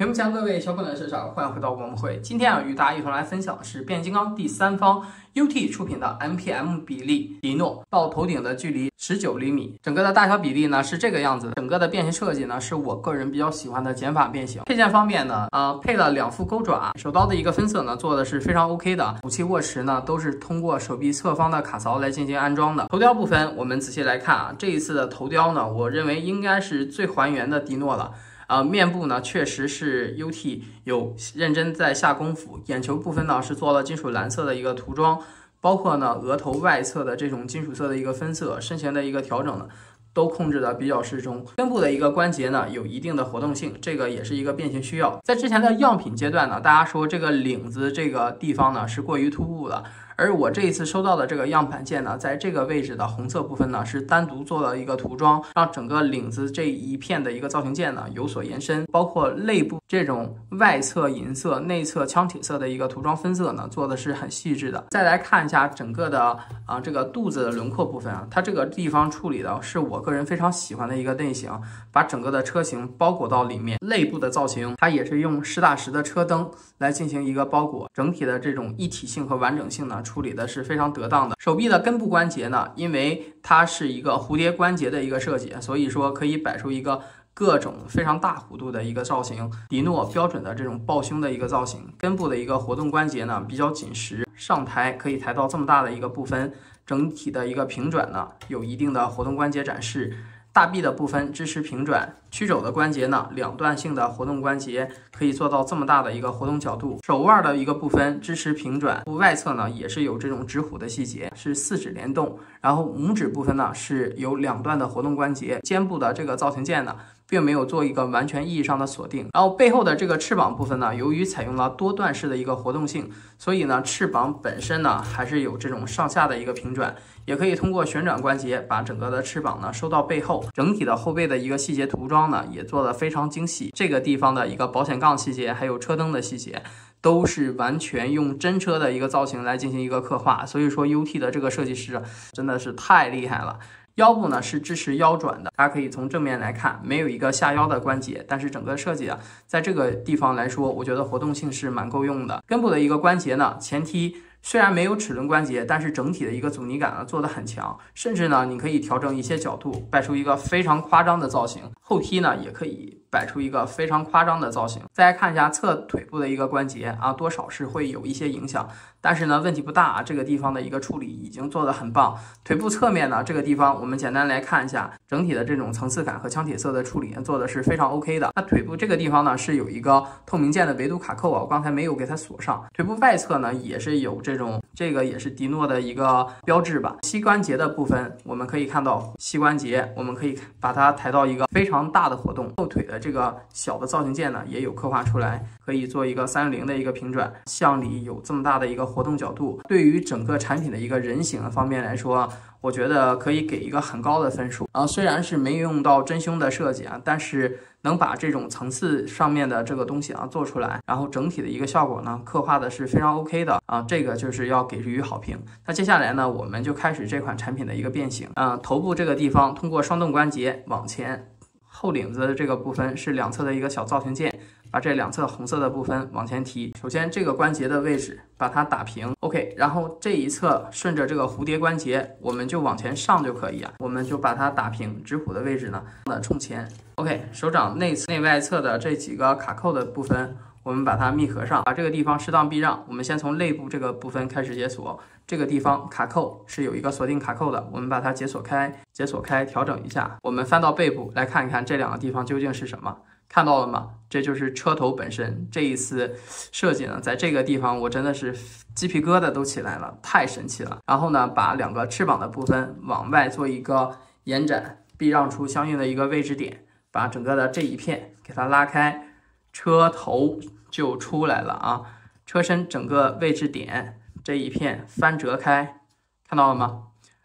屏幕前各位小伙伴，市长，欢迎回到我们会。今天啊，与大家一同来分享的是变形金刚第三方 UT 出品的 MPM 比例迪诺到头顶的距离十九厘米，整个的大小比例呢是这个样子。整个的变形设计呢是我个人比较喜欢的减法变形。配件方面呢，呃，配了两副钩爪，手刀的一个分色呢做的是非常 OK 的。武器握持呢都是通过手臂侧方的卡槽来进行安装的。头雕部分我们仔细来看啊，这一次的头雕呢，我认为应该是最还原的迪诺了。呃，面部呢确实是 UT 有认真在下功夫，眼球部分呢是做了金属蓝色的一个涂装，包括呢额头外侧的这种金属色的一个分色，身形的一个调整呢都控制的比较适中。根部的一个关节呢有一定的活动性，这个也是一个变形需要。在之前的样品阶段呢，大家说这个领子这个地方呢是过于突兀了。而我这一次收到的这个样板件呢，在这个位置的红色部分呢，是单独做了一个涂装，让整个领子这一片的一个造型件呢有所延伸，包括内部这种外侧银色、内侧枪铁色的一个涂装分色呢，做的是很细致的。再来看一下整个的啊这个肚子的轮廓部分啊，它这个地方处理的是我个人非常喜欢的一个类型，把整个的车型包裹到里面。内部的造型，它也是用实打实的车灯来进行一个包裹，整体的这种一体性和完整性呢。处理的是非常得当的。手臂的根部关节呢，因为它是一个蝴蝶关节的一个设计，所以说可以摆出一个各种非常大弧度的一个造型，迪诺标准的这种抱胸的一个造型。根部的一个活动关节呢比较紧实，上抬可以抬到这么大的一个部分，整体的一个平转呢有一定的活动关节展示。大臂的部分支持平转，曲肘的关节呢，两段性的活动关节可以做到这么大的一个活动角度。手腕的一个部分支持平转，外侧呢也是有这种指虎的细节，是四指联动。然后拇指部分呢是有两段的活动关节，肩部的这个造型件呢。并没有做一个完全意义上的锁定，然后背后的这个翅膀部分呢，由于采用了多段式的一个活动性，所以呢，翅膀本身呢还是有这种上下的一个平转，也可以通过旋转关节把整个的翅膀呢收到背后，整体的后背的一个细节涂装呢也做得非常精细，这个地方的一个保险杠细节，还有车灯的细节，都是完全用真车的一个造型来进行一个刻画，所以说 UT 的这个设计师真的是太厉害了。腰部呢是支持腰转的，大家可以从正面来看，没有一个下腰的关节，但是整个设计啊，在这个地方来说，我觉得活动性是蛮够用的。根部的一个关节呢，前踢虽然没有齿轮关节，但是整体的一个阻尼感呢做的很强，甚至呢你可以调整一些角度，摆出一个非常夸张的造型。后踢呢也可以。摆出一个非常夸张的造型，再来看一下侧腿部的一个关节啊，多少是会有一些影响，但是呢问题不大啊，这个地方的一个处理已经做得很棒。腿部侧面呢这个地方，我们简单来看一下整体的这种层次感和枪铁色的处理做的是非常 OK 的。那腿部这个地方呢是有一个透明件的围度卡扣啊，我刚才没有给它锁上。腿部外侧呢也是有这种，这个也是迪诺的一个标志吧。膝关节的部分我们可以看到膝关节，我们可以把它抬到一个非常大的活动，后腿的。这个小的造型件呢，也有刻画出来，可以做一个三六零的一个平转，向里有这么大的一个活动角度。对于整个产品的一个人形方面来说，我觉得可以给一个很高的分数。啊，虽然是没用到真胸的设计啊，但是能把这种层次上面的这个东西啊做出来，然后整体的一个效果呢，刻画的是非常 OK 的啊，这个就是要给予好评。那接下来呢，我们就开始这款产品的一个变形。嗯，头部这个地方通过双动关节往前。后领子的这个部分是两侧的一个小造型键，把这两侧红色的部分往前提。首先这个关节的位置把它打平，OK。然后这一侧顺着这个蝴蝶关节，我们就往前上就可以啊，我们就把它打平。指虎的位置呢，那冲前，OK。手掌内内外侧的这几个卡扣的部分。我们把它密合上，把这个地方适当避让。我们先从内部这个部分开始解锁，这个地方卡扣是有一个锁定卡扣的，我们把它解锁开，解锁开，调整一下。我们翻到背部来看一看这两个地方究竟是什么，看到了吗？这就是车头本身。这一次设计呢，在这个地方我真的是鸡皮疙瘩都起来了，太神奇了。然后呢，把两个翅膀的部分往外做一个延展，避让出相应的一个位置点，把整个的这一片给它拉开。车头就出来了啊！车身整个位置点这一片翻折开，看到了吗？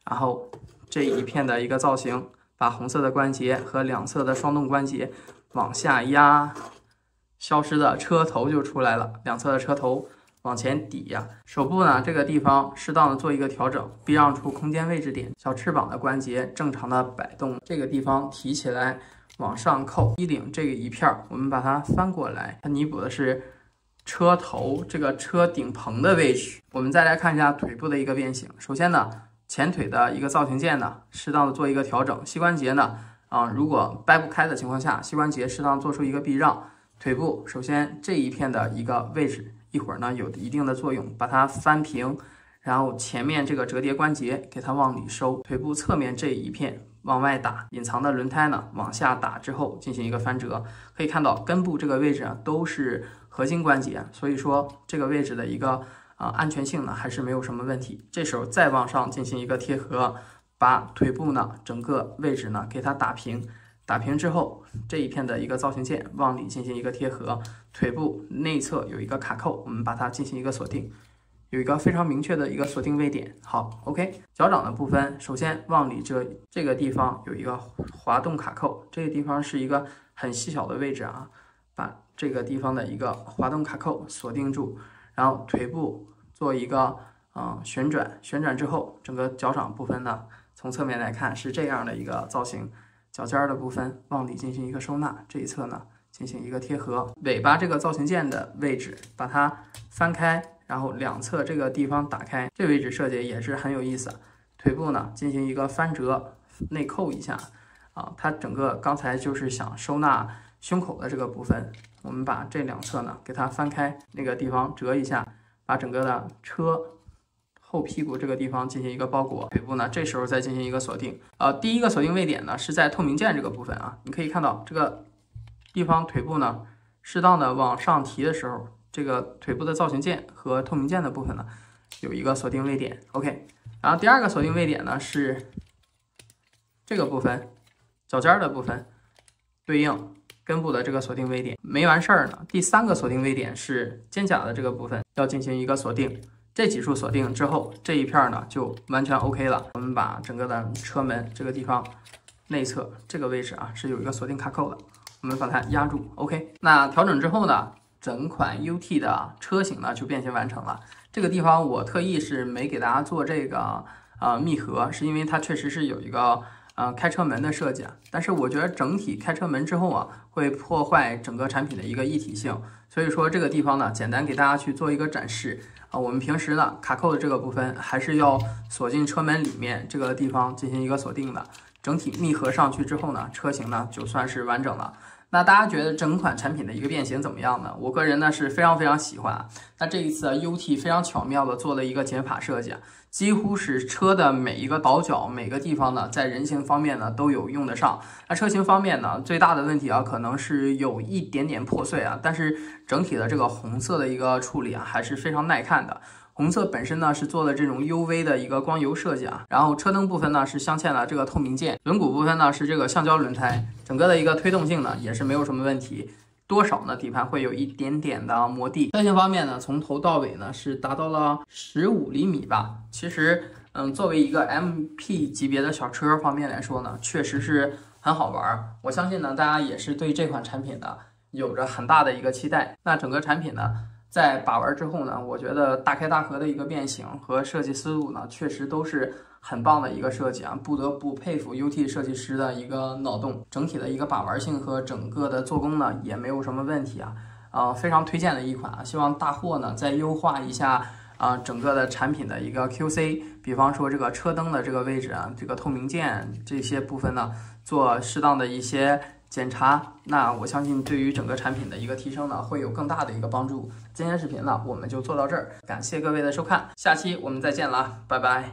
然后这一片的一个造型，把红色的关节和两侧的双动关节往下压，消失的车头就出来了。两侧的车头往前抵呀。手部呢这个地方适当的做一个调整，避让出空间位置点。小翅膀的关节正常的摆动，这个地方提起来往上扣。衣领这个一片儿，我们把它翻过来，它弥补的是车头这个车顶棚的位置。我们再来看一下腿部的一个变形。首先呢，前腿的一个造型键呢，适当的做一个调整。膝关节呢。啊，如果掰不开的情况下，膝关节适当做出一个避让。腿部首先这一片的一个位置，一会儿呢有一定的作用，把它翻平，然后前面这个折叠关节给它往里收。腿部侧面这一片往外打，隐藏的轮胎呢往下打之后进行一个翻折。可以看到根部这个位置啊都是核心关节，所以说这个位置的一个啊安全性呢还是没有什么问题。这时候再往上进行一个贴合。把腿部呢整个位置呢给它打平，打平之后这一片的一个造型件往里进行一个贴合，腿部内侧有一个卡扣，我们把它进行一个锁定，有一个非常明确的一个锁定位点。好，OK，脚掌的部分，首先往里这这个地方有一个滑动卡扣，这个地方是一个很细小的位置啊，把这个地方的一个滑动卡扣锁定住，然后腿部做一个啊旋转，旋转之后整个脚掌部分呢。从侧面来看是这样的一个造型，脚尖儿的部分往里进行一个收纳，这一侧呢进行一个贴合，尾巴这个造型件的位置把它翻开，然后两侧这个地方打开，这位置设计也是很有意思。腿部呢进行一个翻折，内扣一下，啊，它整个刚才就是想收纳胸口的这个部分，我们把这两侧呢给它翻开，那个地方折一下，把整个的车。后屁股这个地方进行一个包裹，腿部呢，这时候再进行一个锁定。呃，第一个锁定位点呢是在透明件这个部分啊，你可以看到这个地方腿部呢，适当的往上提的时候，这个腿部的造型件和透明件的部分呢有一个锁定位点。OK，然后第二个锁定位点呢是这个部分脚尖的部分对应根部的这个锁定位点。没完事儿呢，第三个锁定位点是肩胛的这个部分要进行一个锁定。这几处锁定之后，这一片呢就完全 OK 了。我们把整个的车门这个地方内侧这个位置啊是有一个锁定卡扣的，我们把它压住。OK，那调整之后呢，整款 UT 的车型呢就变形完成了。这个地方我特意是没给大家做这个呃密合，是因为它确实是有一个呃开车门的设计啊。但是我觉得整体开车门之后啊，会破坏整个产品的一个一体性，所以说这个地方呢，简单给大家去做一个展示。我们平时呢，卡扣的这个部分还是要锁进车门里面这个地方进行一个锁定的，整体密合上去之后呢，车型呢就算是完整了。那大家觉得整款产品的一个变形怎么样呢？我个人呢是非常非常喜欢。那这一次啊 UT 非常巧妙的做了一个减法设计。几乎是车的每一个倒角，每个地方呢，在人行方面呢都有用得上。那车型方面呢，最大的问题啊，可能是有一点点破碎啊，但是整体的这个红色的一个处理啊，还是非常耐看的。红色本身呢是做了这种 UV 的一个光油设计啊，然后车灯部分呢是镶嵌了这个透明件，轮毂部分呢是这个橡胶轮胎，整个的一个推动性呢也是没有什么问题。多少呢？底盘会有一点点的磨地。车型方面呢，从头到尾呢是达到了十五厘米吧。其实，嗯，作为一个 MP 级别的小车方面来说呢，确实是很好玩。我相信呢，大家也是对这款产品呢有着很大的一个期待。那整个产品呢，在把玩之后呢，我觉得大开大合的一个变形和设计思路呢，确实都是。很棒的一个设计啊，不得不佩服 UT 设计师的一个脑洞，整体的一个把玩性和整个的做工呢也没有什么问题啊，啊，非常推荐的一款啊，希望大货呢再优化一下啊，整个的产品的一个 QC，比方说这个车灯的这个位置啊，这个透明件这些部分呢，做适当的一些检查，那我相信对于整个产品的一个提升呢，会有更大的一个帮助。今天视频呢，我们就做到这儿，感谢各位的收看，下期我们再见了，拜拜。